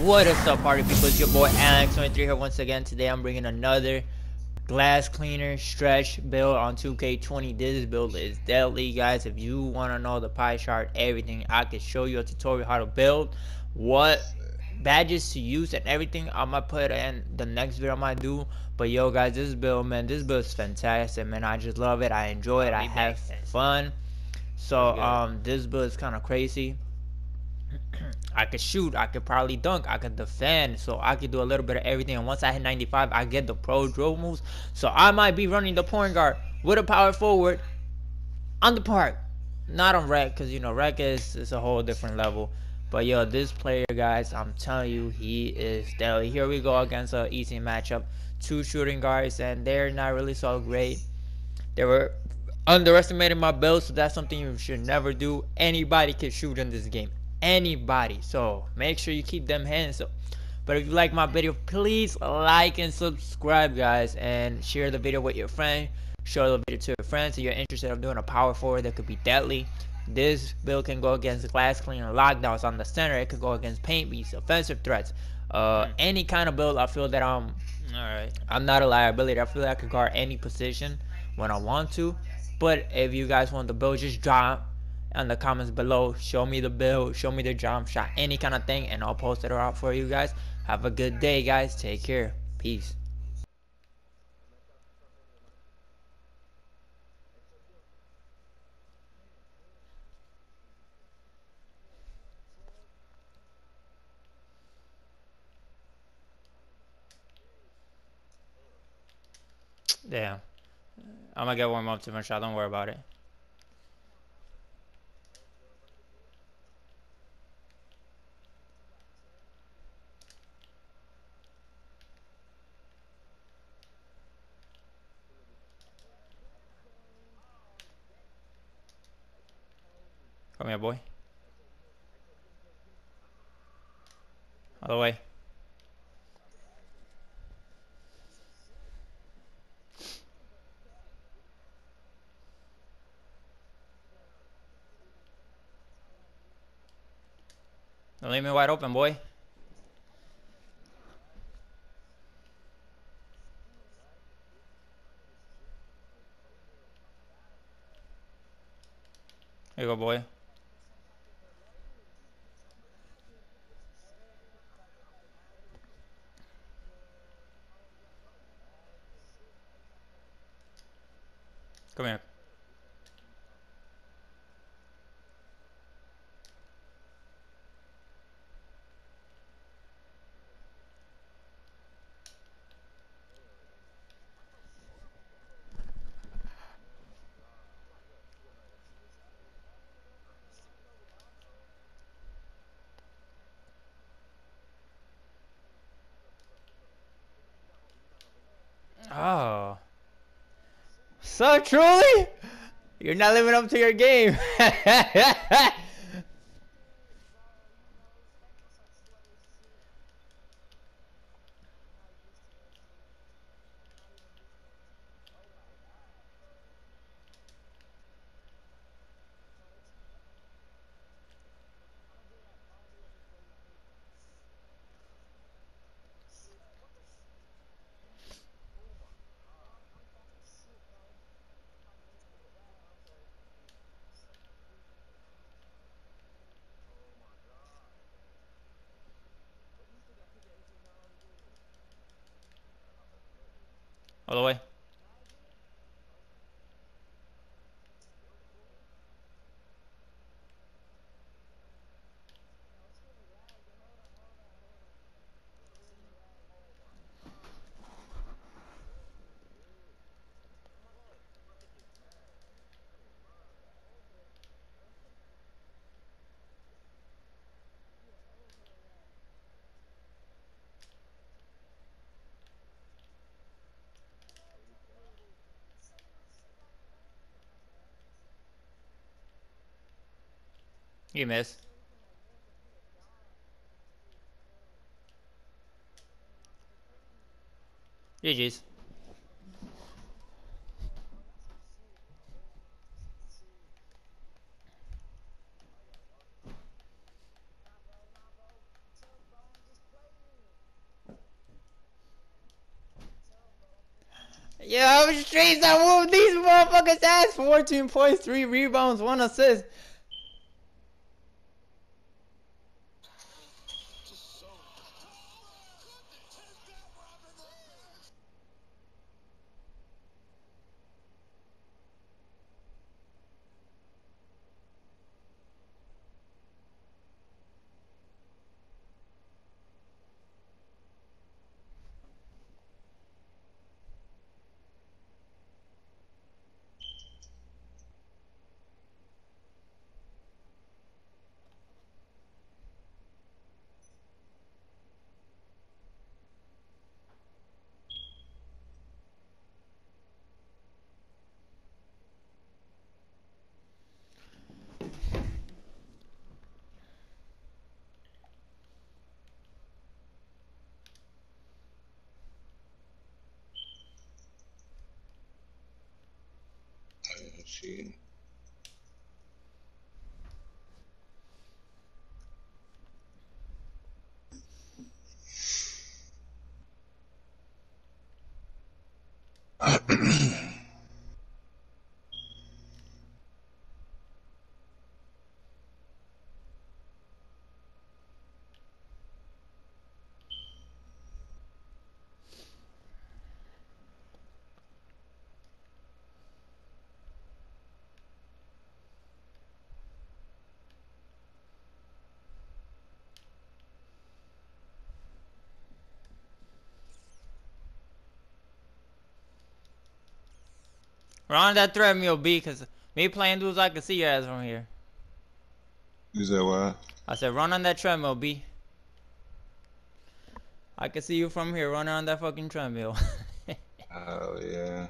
What is up party people, it's your boy Alex23 here once again. Today I'm bringing another glass cleaner stretch build on 2K20. This build is deadly guys. If you want to know the pie chart, everything, I can show you a tutorial how to build, what badges to use and everything. I'm gonna put in the next video I might do. But yo guys, this build man, this build is fantastic man. I just love it. I enjoy it. I have fun. So um this build is kind of crazy I could shoot, I could probably dunk, I could defend, so I could do a little bit of everything. And once I hit 95, I get the pro drill moves. So I might be running the point guard with a power forward on the park, not on rec, because you know rec is is a whole different level. But yo, this player, guys, I'm telling you, he is deadly. Here we go against a easy matchup. Two shooting guards, and they're not really so great. They were underestimating my build, so that's something you should never do. Anybody can shoot in this game anybody. So make sure you keep them hands up. But if you like my video please like and subscribe guys and share the video with your friend. Show the video to your friends if you're interested in doing a power forward that could be deadly. This build can go against glass cleaner lockdowns on the center. It could go against paint beasts offensive threats uh, hmm. any kind of build. I feel that i'm all right i'm not a liability. I feel like i can guard any position when i want to. But if you guys want the build just drop in the comments below. Show me the build, show me the jump shot, any kind of thing, and I'll post it out for you guys. Have a good day, guys. Take care. Peace. Damn. I'm gonna get warm up to my shot, don't worry about it. Come here, boy. Other way. Don't leave me wide open, boy. Here you go, boy. Come here. Oh. So truly, you're not living up to your game. All the way. You miss. GG's. Yo, streets, I whooped these motherfuckers ass. 14 points, 3 rebounds, 1 assist. See. On that treadmill, B, because me playing dudes, I can see your ass from here. You said what? I said run on that treadmill, B. I can see you from here running on that fucking treadmill. Oh, yeah.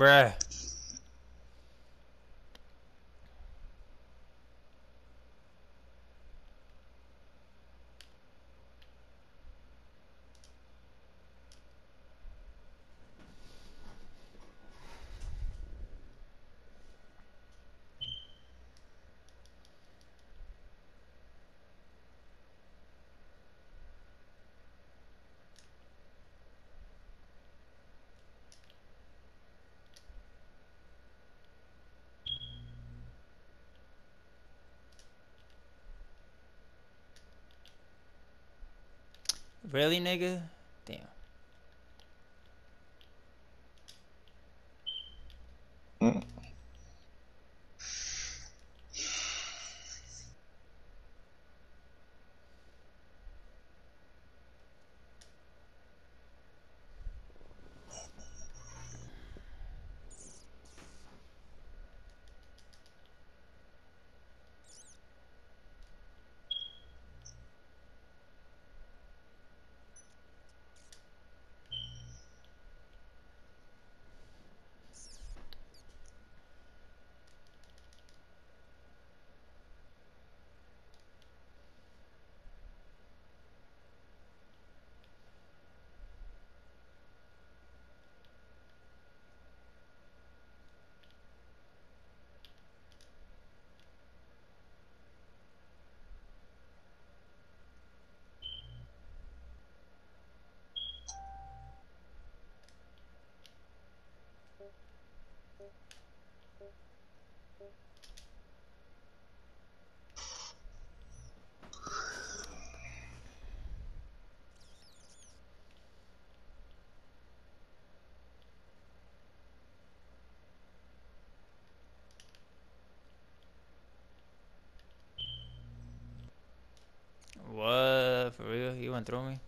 Bruh. Really, nigga? Damn. What? For real? You went through me?